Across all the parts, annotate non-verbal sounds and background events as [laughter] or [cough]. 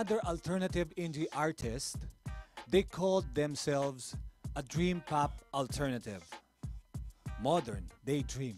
another alternative indie artist, they called themselves a dream pop alternative. Modern Daydream.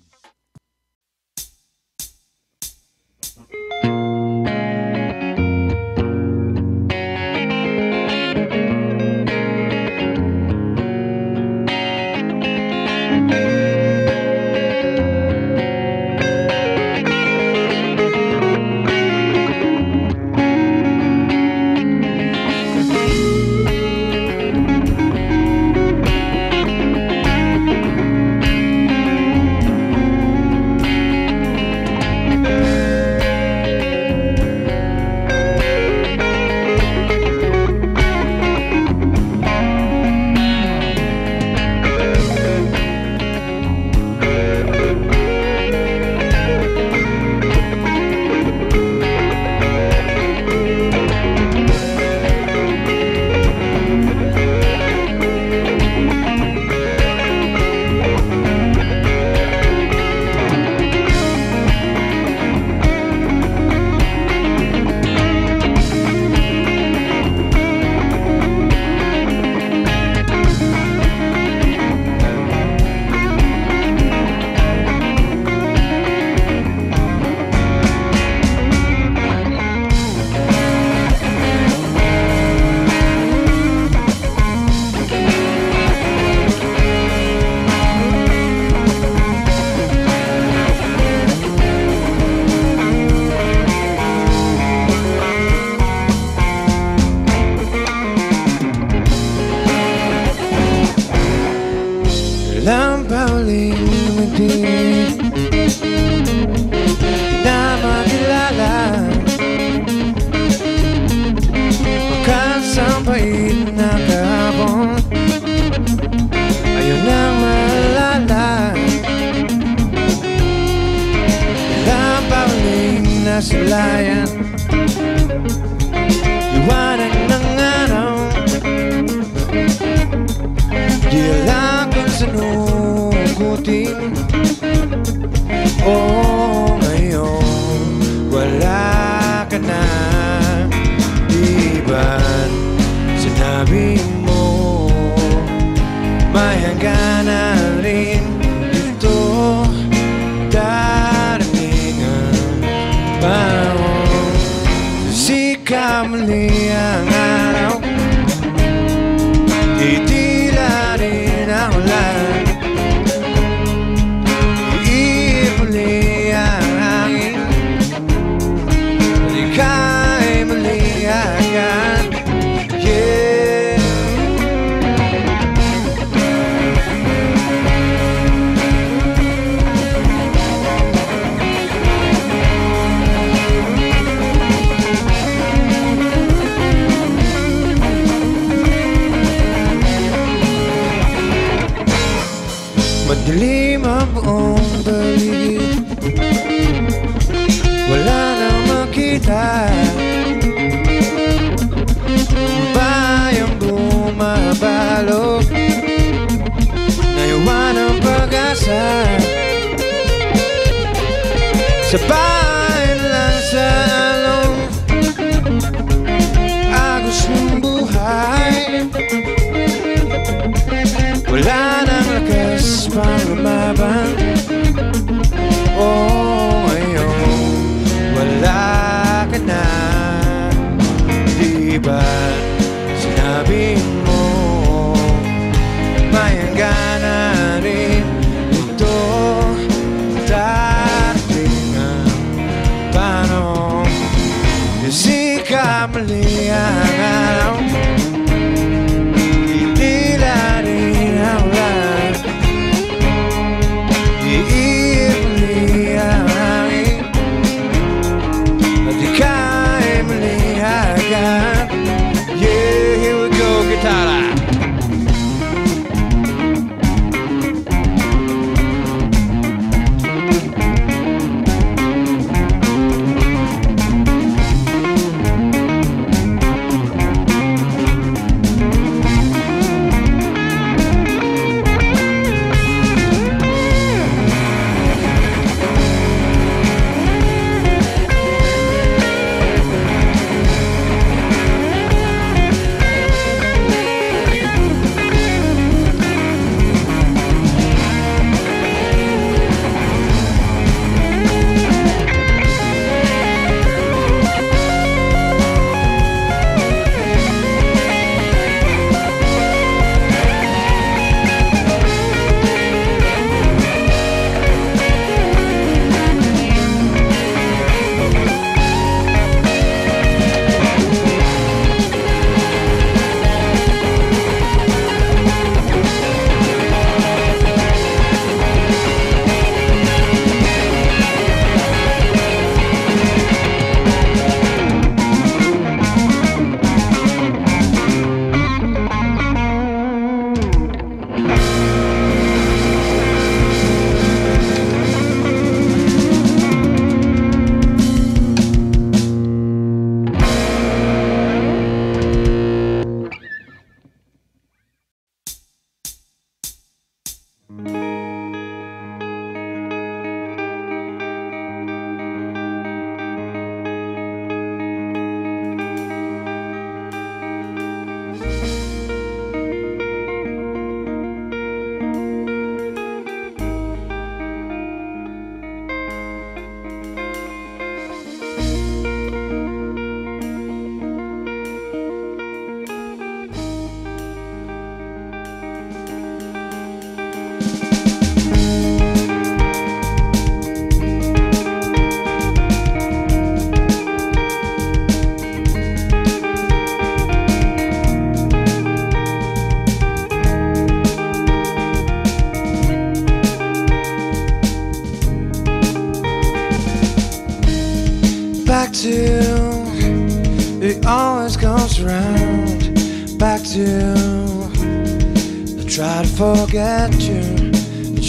ko ngayon. Wala ka na. Di ba't sinabi mo May hangganan.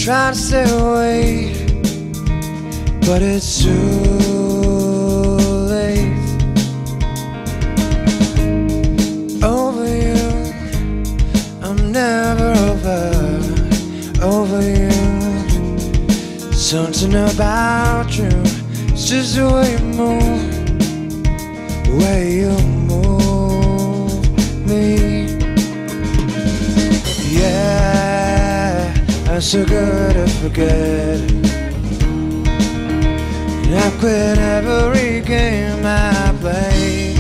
Try to stay away, but it's too late. Over you, I'm never over, over you. Something about you, it's just the way you move, so good at forgetting. And I quit every game I play.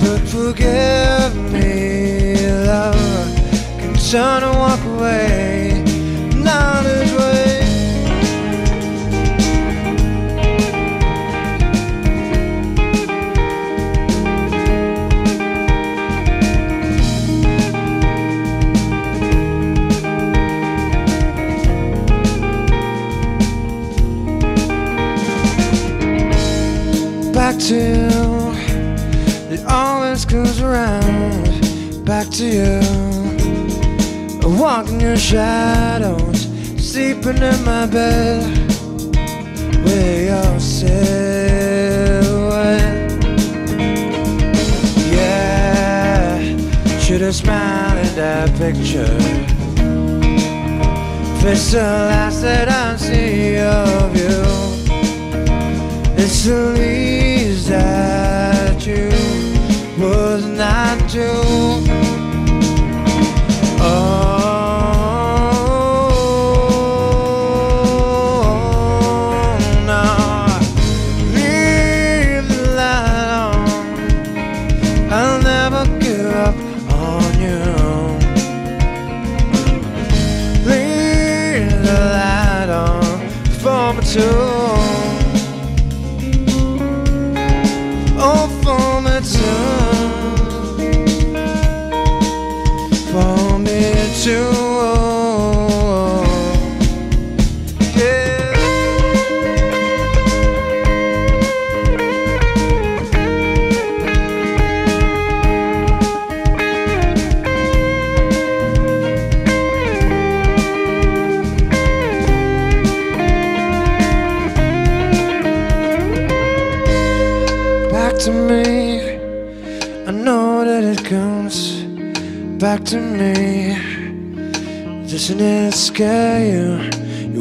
But forgive me, love. Can turn away. To you, I walk in your shadows, sleeping in my bed with your silhouette. Yeah, should have smiled at that picture. It's the last that I see of you. It's the least that you was not to.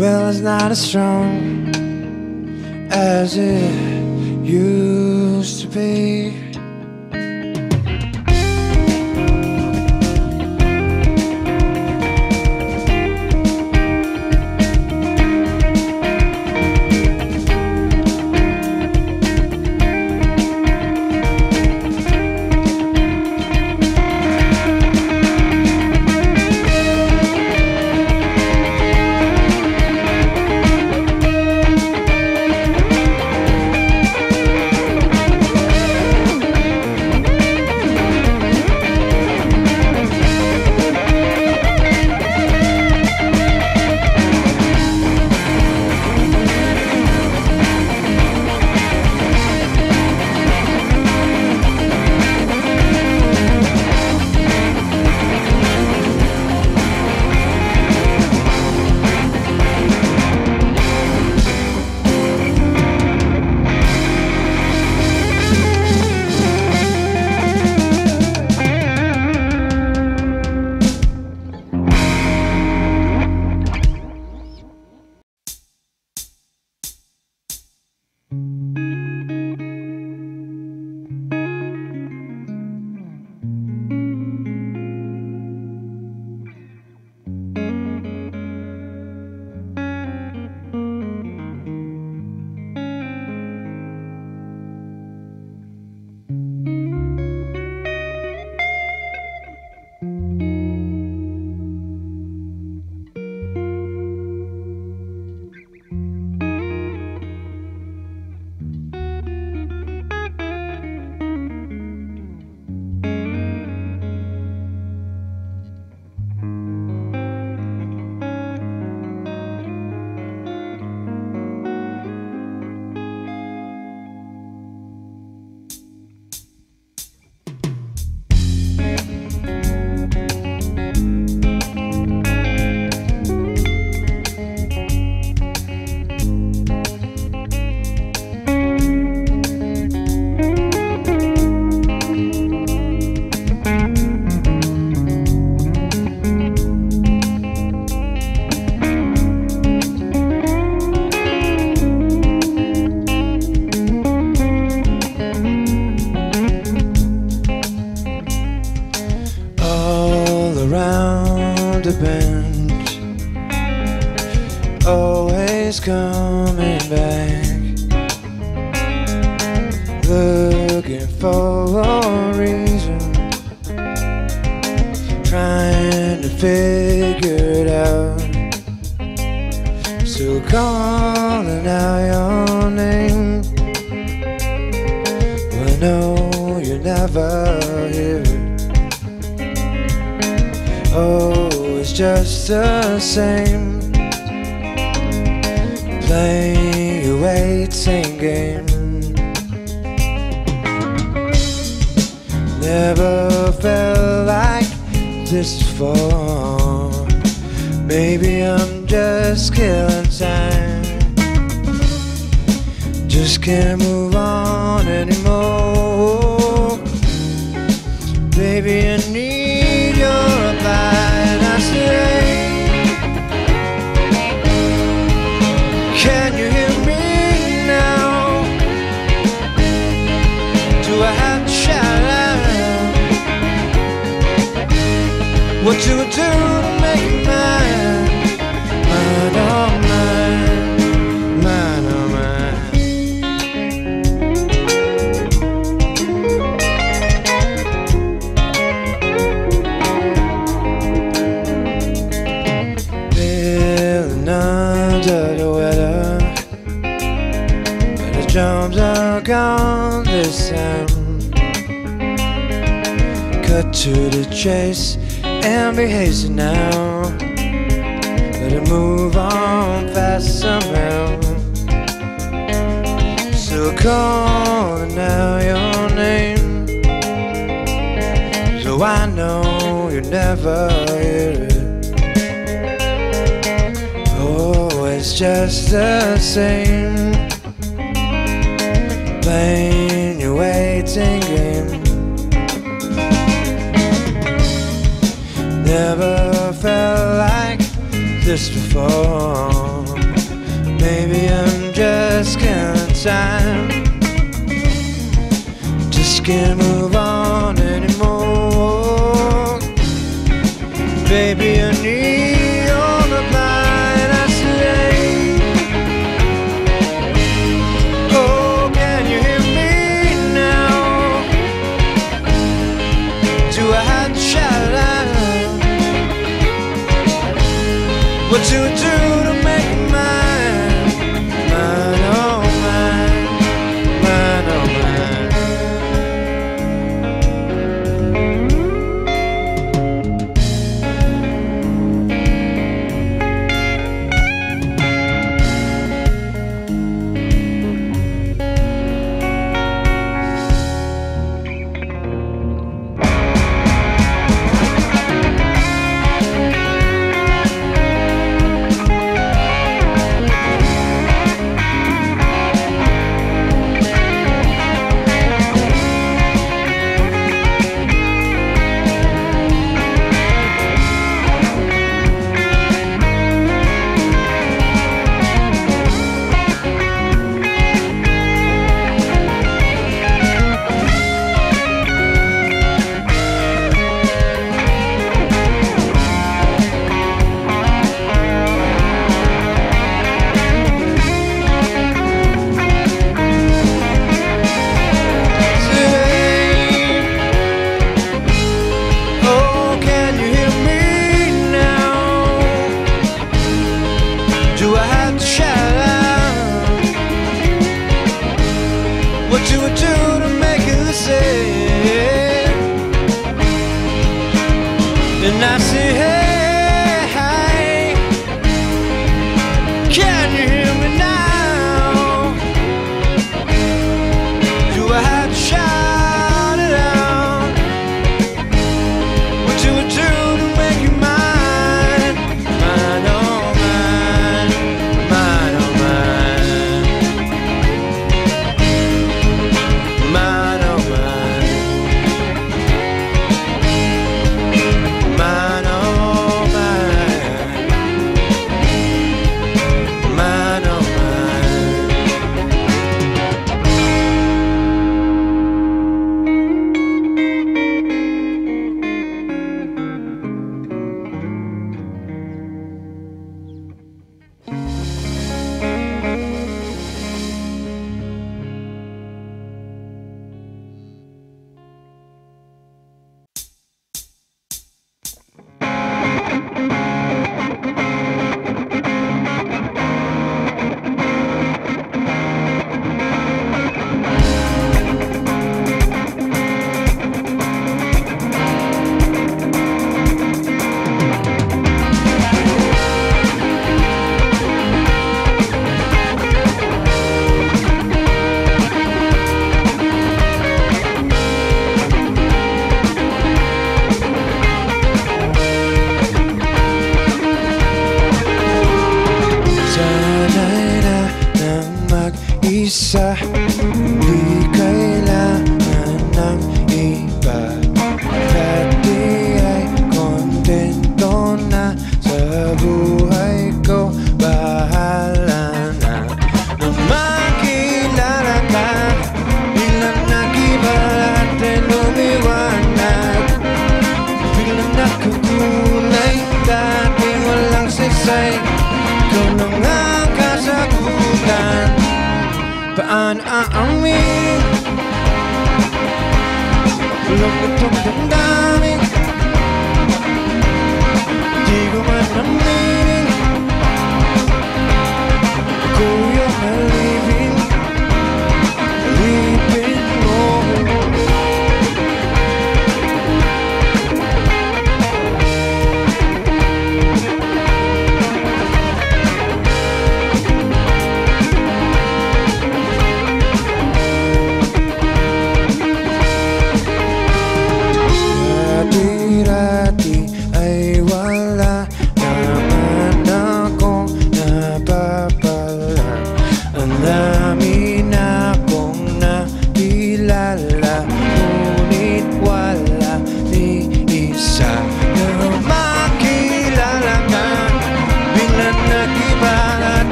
Will is not as strong as it used to be. Never felt like this before. Maybe I'm just killing time. Just can't move on anymore. Baby, I need Do I do to make it mine? Mine, mine, mine, mine. Feeling under the weather, but the drums are gone this time. Cut to the chase and be hasty now. Let it move on fast somehow. Still calling out your name, so I know you never hear it. Oh, it's just the same. Playing this before. Maybe I'm just killing time. Just can't move on anymore. Baby, What do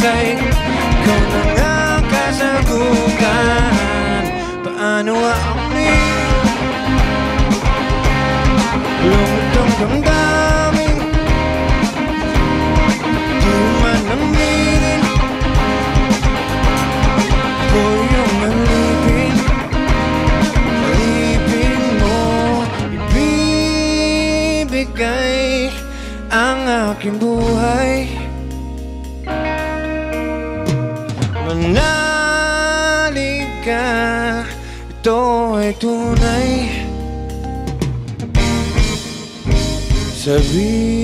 saysay Ikaw na ang kasagutan Paano aamin Lungkot ang damdamin Di man aminin Ko yung alipin Alipin mo Ibibigay ang aking buhay Sabihin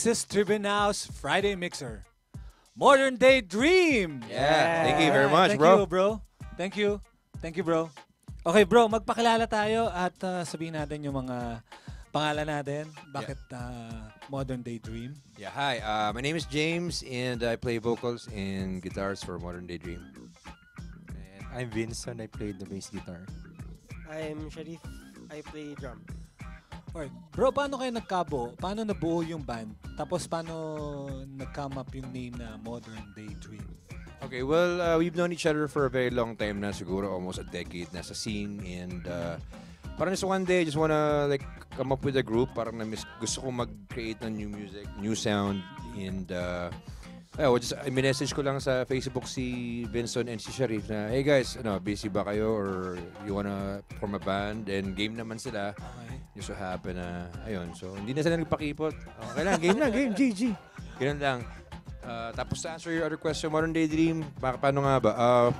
This is Tribunal's Friday Mixer. Modern Day Dream! Yeah, thank you very much, Thank bro. you, bro. Thank you. Thank you, bro. Okay, bro, magpakilala tayo at uh, sabihin natin yung mga pangalan natin. Bakit uh, Modern Day Dream? Yeah, hi. Uh, my name is James, and I play vocals and guitars for Modern Day Dream. And I'm Vincent. I played the bass guitar. I'm Sharif. I play drum. Alright. Bro, paano kayo nagkabo? Paano nabuo yung band? Tapos paano nag-come up yung name na Modern Day Dream? Okay, well, uh, we've known each other for a very long time na, siguro almost a decade na sa scene, and uh, parang just one day, I just wanna like come up with a group. Parang na gusto ko mag-create ng new music, new sound, and uh, ayun, just, I message ko lang sa Facebook si Vincent and si Sharif na, hey guys, ano, busy ba kayo or you wanna form a band? And game naman sila. Okay. Just so happen na, ayun, so hindi na sila nagpakipot. Okay lang, game lang, game, GG. Ganun lang. Uh, tapos to answer your other question, Modern Day Dream, baka paano nga ba? Uh,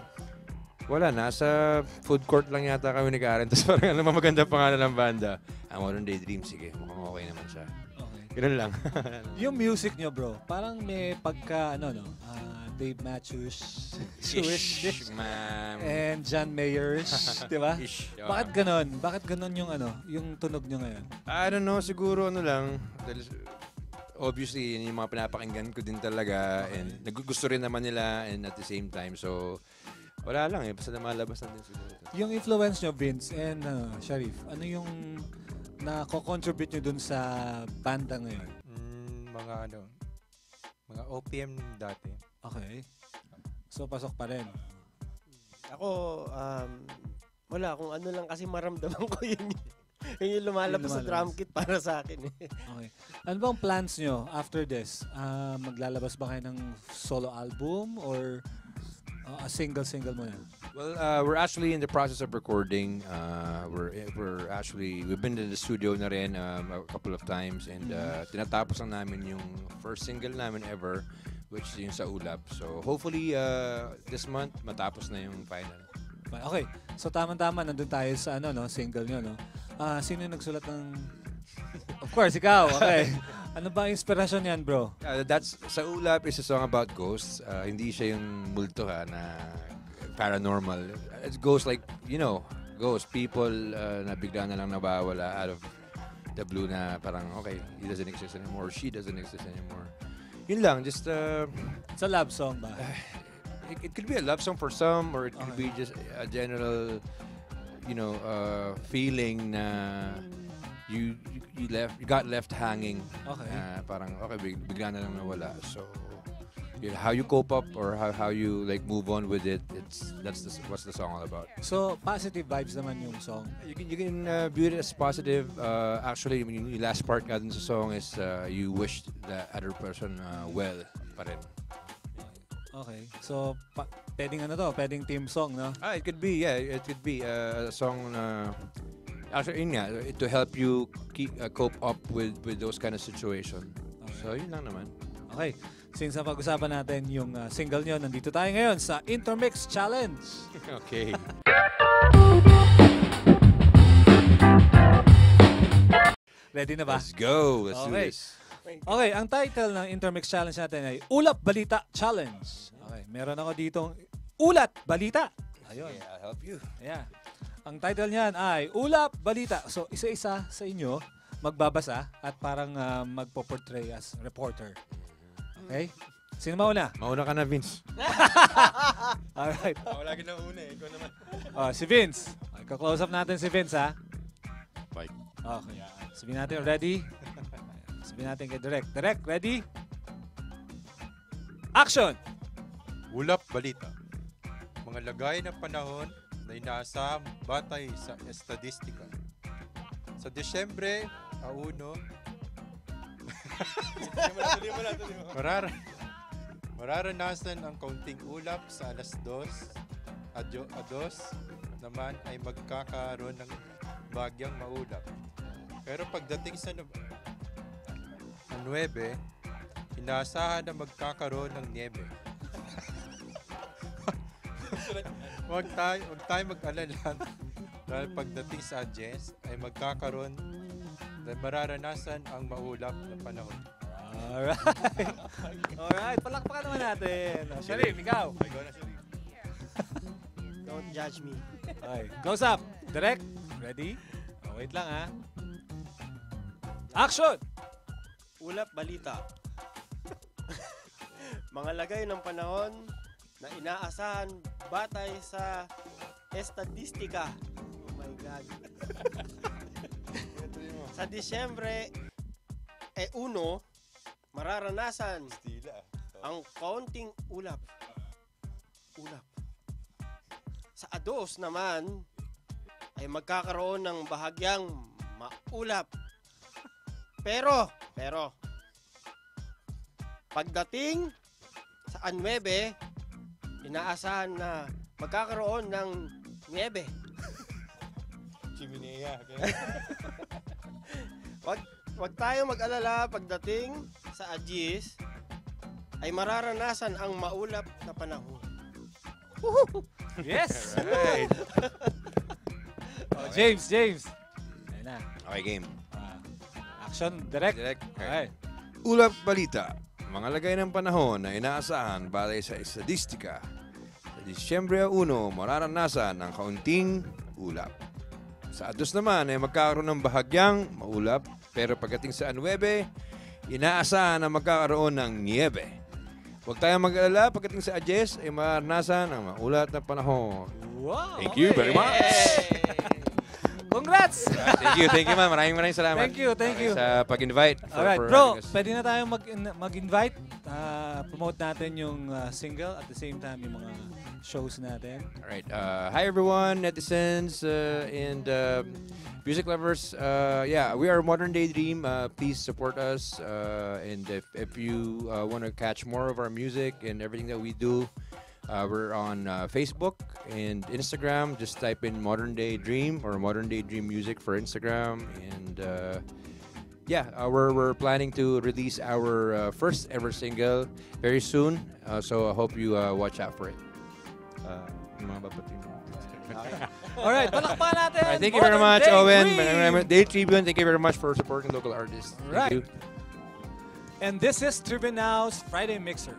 wala, nasa food court lang yata kami ni Karen. [laughs] Tapos parang ano maganda pangalan ng banda. Ah, Modern Day Dream, sige, mukhang okay naman siya. Okay. Ganun lang. [laughs] Yung music nyo, bro, parang may pagka, ano, no, ah, Dave Matthews, Ish, ma'am. and John Mayers, [laughs] di ba? Ish. Eh, Bakit ganon? Bakit ganon yung ano, yung tunog nyo ngayon? I don't know, siguro ano lang. dahil obviously, yun yung mga pinapakinggan ko din talaga. And nagugusto rin naman nila and at the same time. So, wala lang eh. Basta lumalabas na din siguro. Yung influence nyo, Vince and uh, Sharif, ano yung na-contribute nyo dun sa banda ngayon? Mm, mga ano, mga OPM dati. Okay. So, pasok pa rin. Ako, um, wala. Kung ano lang kasi maramdaman ko [laughs] yun. yun yung lumalabas sa lumalabas. drum kit para sa akin. eh. Okay. Ano bang plans nyo after this? Ah, maglalabas ba kayo ng solo album or uh, a single-single muna? Well, uh, we're actually in the process of recording. Uh, we're we're actually we've been to the studio na rin um, a couple of times and uh, tinatapos lang namin yung first single namin ever which is yung sa Ulap. So hopefully uh, this month matapos na yung final. Okay. So, tama-tama, nandun tayo sa ano, no, single nyo, no? Ah, sino yung nagsulat ng... [laughs] Of course, ikaw. Okay. Ano ba ang inspirasyon yan, bro? Uh, that's sa Ulap is a song about ghosts. Uh, hindi siya yung multo ha na paranormal. It's ghosts like, you know, ghosts, people uh, na bigla na lang nabawala out of the blue na parang, okay, he doesn't exist anymore, she doesn't exist anymore. Yun lang, just, uh, It's a love song ba? it, it could be a love song for some or it could Okay. be just a general, you know, uh, feeling na you, you, you left, you got left hanging Okay. Ah, parang okay big, bigla na lang nawala so yun, how you cope up or how, how you like move on with it it's that's the, what's the song all about So, positive vibes naman yung song. you can you can uh, view it as positive uh, actually yung, yung last part nga dun sa song is uh, you wish the other person uh, well pa rin Okay. So, pa- pwedeng ano to? Pwedeng team song, no? ah it could be yeah it could be uh, a song na actually yun nga to help you keep uh, cope up with with those kind of situation so yun lang naman Okay. Since na pag-usapan natin yung uh, single nyo, nandito tayo ngayon sa Intermix Challenge. [laughs] okay Ready na ba? let's go let's do Okay. this Okay, ang title ng Intermix Challenge natin ay Ulap Balita Challenge. Okay, meron ako ditong Ulat Balita. Ayun. yeah, I'll help you Yeah. Ang title niyan ay Ulap Balita. So, isa-isa sa inyo magbabasa at parang ah, magpo-portray as reporter. Okay? Sino mauna? Mauna ka na, Vince. [laughs] Alright. Ako lagi na una eh. Ikaw naman. Oh, si Vince. Okay, close up natin si Vince, ha? Bye. Okay. Sabihin natin, ready? Sabihin natin kay Direk. Direk, ready? Action! Ulap balita. Mga lagay ng panahon na inaasahang batay sa estadistika. Sa Desyembre, auno, Marar mararanasan ang kaunting ulap sa alas 2 adyo ados naman ay magkakaroon ng bagyang maulap. Pero pagdating sa no- ang 9, inaasahan na magkakaroon ng niebe. Huwag tayo, huwag tayo mag-alala [laughs] dahil pagdating sa Jess ay magkakaroon na mararanasan ang maulap na panahon. Alright. [laughs] Alright, palakpakan naman natin. Oh, Sharif, ikaw. Don't judge me. Okay, close up. Direct, ready? Oh, wait lang, ha? Action! Ulap balita. [laughs] Mga lagay ng panahon na inaasahan batay sa estadistika. Oh my God. [laughs] sa Disyembre, e uno, mararanasan ang kaunting ulap. Ulap. Sa ados naman, ay magkakaroon ng bahagyang maulap. Pero, pero, pagdating sa Anwebe, inaasahan na magkakaroon ng niebe. [laughs] Chiminea. [laughs] Wag, wag tayo mag-alala pagdating sa Agis, ay mararanasan ang maulap na panahon. [laughs] Yes! Right. Oh, James, James. Ayun na. Okay, game. Ah, action, direct. Direct. Okay. Ulap balita. Mga lagay ng panahon na inaasahan batay sa estadistika. Sa Disyembre 1, mararanasan ang kaunting ulap. Sa Ados naman ay magkakaroon ng bahagyang maulap, pero pagdating sa 9, inaasahan na magkakaroon ng niebe. Huwag tayong mag-alala pagdating sa Ajes ay mararanasan ang maulat na panahon. Wow! Thank you very much. Congrats! thank you, thank you man. Maraming maraming salamat. Thank you, thank you. Sa pag-invite. Alright, for bro, pwede na tayong mag mag-invite. Ah, promote natin yung ah, single at the same time yung mga shows natin. All right. Uh, hi, everyone, netizens uh, and uh, music lovers. Uh, yeah, we are Modern Day Dream. Uh, please support us. Uh, and if, if you uh, want to catch more of our music and everything that we do, uh, we're on uh, Facebook and Instagram. Just type in Modern Day Dream or Modern Day Dream Music for Instagram. And uh, yeah, uh, we're, we're planning to release our uh, first ever single very soon. Uh, so I hope you uh, watch out for it. Yung mga babating. Alright, palakpakan natin! Thank you very much, Day Owen. Dream! Day Tribune, thank you very much for supporting local artists. Thank Right. you. And this is Tribune Now's Friday Mixer.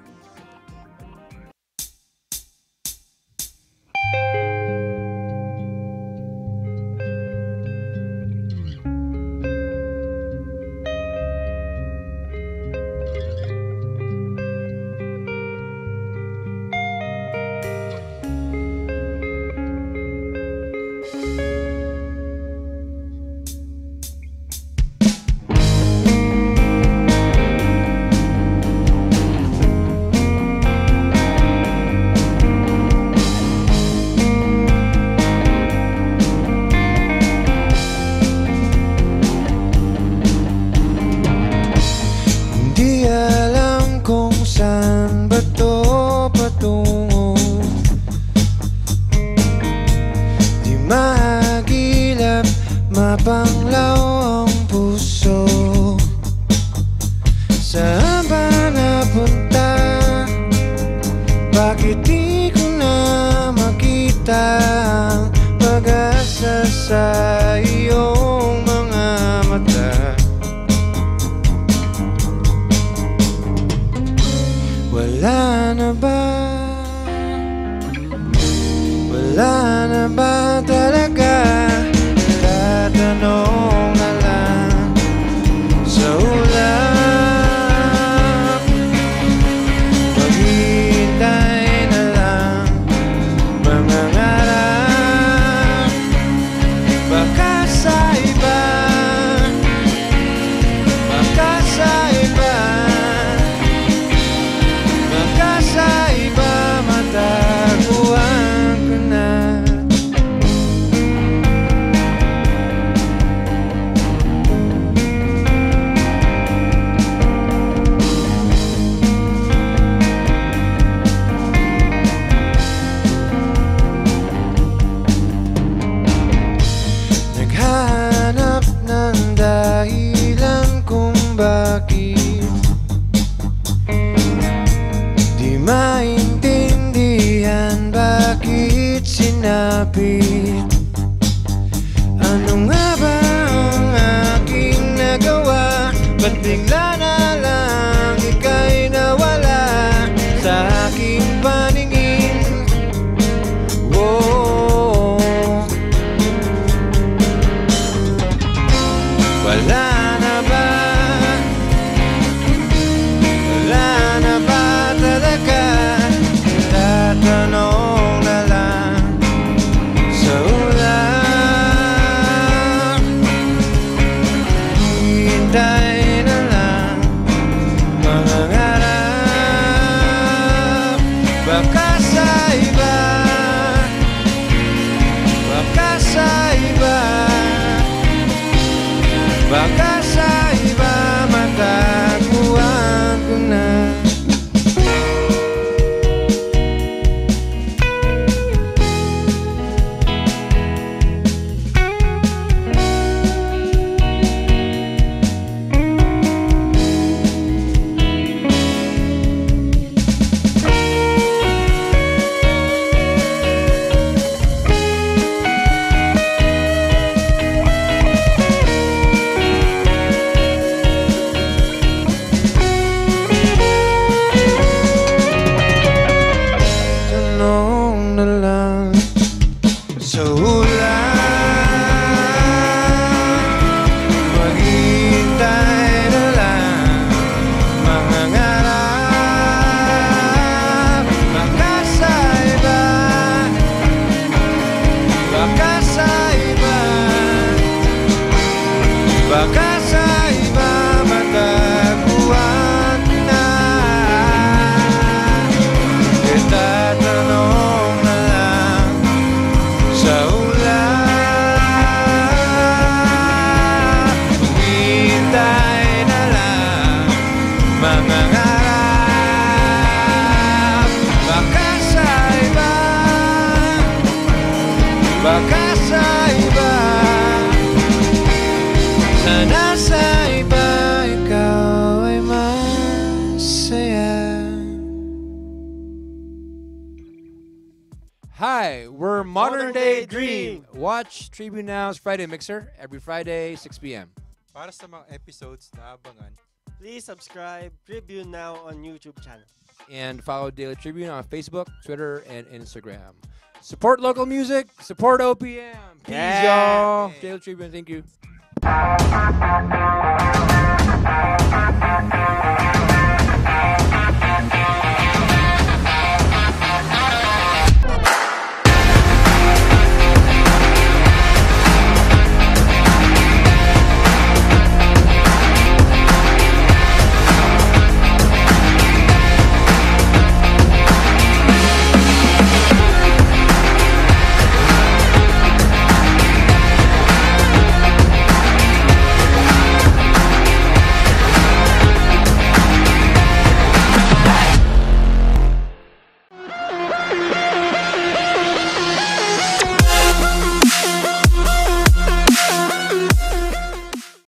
Hi, we're Modern, Modern Day, Day Dream. Dream. Watch Tribune Now's Friday Mixer every Friday, 6 p.m. Para sa mga episodes na abangan, Please subscribe, Tribune now on YouTube channel. And follow Daily Tribune on Facebook, Twitter, and Instagram. Support local music, support OPM. Peace, Yeah. y'all. Daily Tribune, thank you.